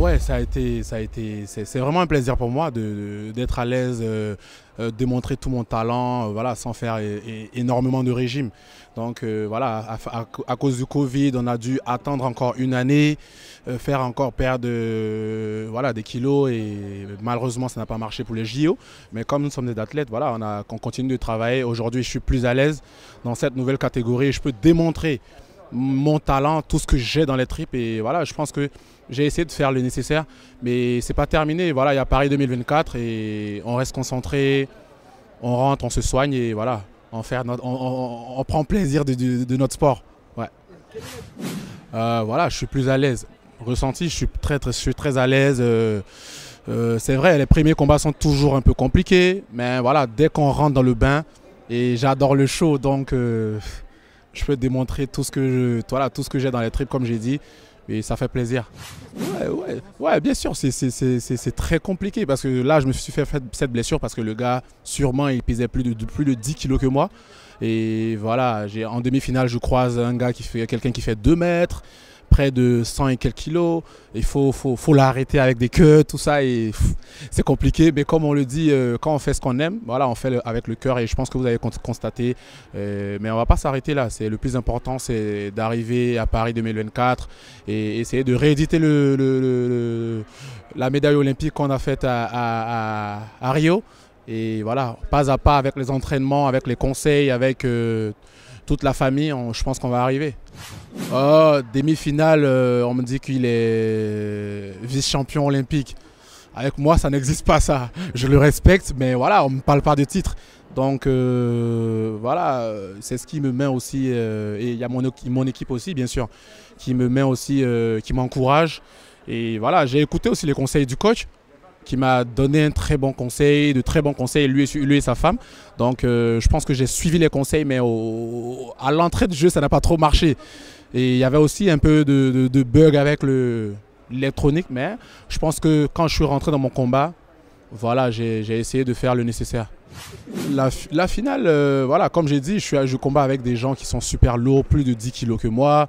ouais, ça a été, ça a été, c'est vraiment un plaisir pour moi d'être à l'aise, euh, euh, démontrer tout mon talent, euh, voilà, sans faire énormément de régime. Donc voilà, à, cause du Covid, on a dû attendre encore une année, faire encore perdre voilà, des kilos et malheureusement ça n'a pas marché pour les JO. Mais comme nous sommes des athlètes, voilà, on, continue de travailler. Aujourd'hui, je suis plus à l'aise dans cette nouvelle catégorie. Je peux démontrer mon talent, tout ce que j'ai dans les tripes. Et voilà, je pense que j'ai essayé de faire le nécessaire, mais c'est pas terminé. Voilà, il y a Paris 2024 et on reste concentré, on rentre, on se soigne et voilà, on, fait on, prend plaisir de, notre sport. Ouais. Euh, voilà, je suis plus à l'aise. Ressenti, je suis très, très, je suis très à l'aise. Euh, euh, c'est vrai, les premiers combats sont toujours un peu compliqués, mais voilà, dès qu'on rentre dans le bain, et j'adore le show, donc je peux démontrer tout ce que voilà, tout ce que j'ai dans les tripes, comme j'ai dit, et ça fait plaisir. Ouais bien sûr, c'est très compliqué parce que là, je me suis fait cette blessure parce que le gars, sûrement, il pesait plus de, plus de 10 kilos que moi. Et voilà, en demi-finale, je croise un gars qui fait quelqu'un qui fait 2 mètres de 100 et quelques kilos. Il faut, faut, faut l'arrêter avec des queues, tout ça. Et c'est compliqué. Mais comme on le dit, euh, quand on fait ce qu'on aime, voilà, on fait avec le cœur. Et je pense que vous avez constaté. Euh, mais on va pas s'arrêter là. C'est le plus important, c'est d'arriver à Paris 2024 et essayer de rééditer le, la médaille olympique qu'on a faite à, Rio. Et voilà, pas à pas avec les entraînements, avec les conseils, avec euh, toute la famille, je pense qu'on va arriver. Oh, demi-finale, euh, on me dit qu'il est vice-champion olympique. Avec moi, ça n'existe pas ça. Je le respecte, mais voilà, on ne me parle pas de titre. Donc euh, voilà, c'est ce qui me met aussi, euh, et il y a mon, mon, équipe aussi, bien sûr, qui me met aussi, qui m'encourage. Et voilà, j'ai écouté aussi les conseils du coach qui m'a donné un très bon conseil, de très bons conseils, lui et, sa femme. Donc je pense que j'ai suivi les conseils, mais à l'entrée du jeu, ça n'a pas trop marché. Et il y avait aussi un peu de, de, bug avec l'électronique, mais je pense que quand je suis rentré dans mon combat, voilà, j'ai essayé de faire le nécessaire. La, finale, euh, voilà, comme j'ai dit, je, suis, combat avec des gens qui sont super lourds, plus de 10 kilos que moi.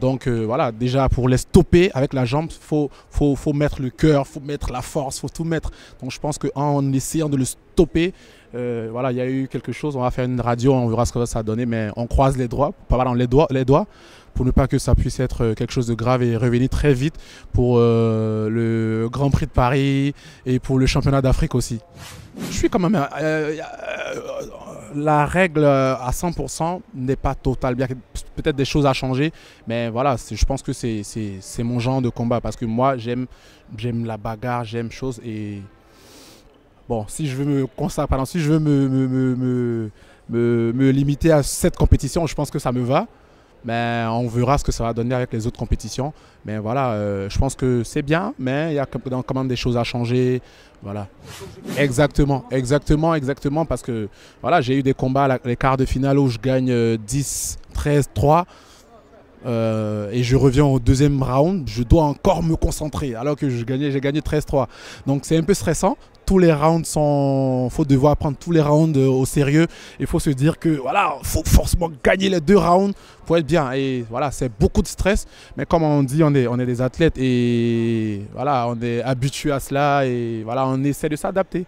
Donc euh, voilà, déjà pour les stopper avec la jambe, il faut, mettre le cœur, faut mettre la force, faut tout mettre. Donc je pense qu'en essayant de le stopper, euh, voilà, il y a eu quelque chose. On va faire une radio, on verra ce que ça va donner, mais on croise les doigts, pardon, les doigts, les doigts pour ne pas que ça puisse être quelque chose de grave et revenir très vite pour le Grand Prix de Paris et pour le championnat d'Afrique aussi. Je suis quand même. Euh, euh, la règle à 100% n'est pas totale. Bien peut-être des choses à changer, mais voilà, je pense que c'est mon genre de combat parce que moi, j'aime la bagarre, j'aime chose et bon, si je veux me consacrer, si je veux me, me, me, me limiter à cette compétition, je pense que ça me va. Mais on verra ce que ça va donner avec les autres compétitions. Mais voilà, euh, je pense que c'est bien, mais il y a quand même des choses à changer. Voilà. Exactement, exactement, exactement. Parce que voilà, j'ai eu des combats, les quarts de finale où je gagne 10, 13, 3. et je reviens au deuxième round, je dois encore me concentrer alors que j'ai gagné, gagné 13-3. Donc c'est un peu stressant, tous les rounds sont. faut devoir prendre tous les rounds euh, au sérieux. Il faut se dire que voilà, faut forcément gagner les deux rounds pour être bien. Et voilà, c'est beaucoup de stress. Mais comme on dit, on est, on est des athlètes et voilà, on est habitué à cela et voilà, on essaie de s'adapter.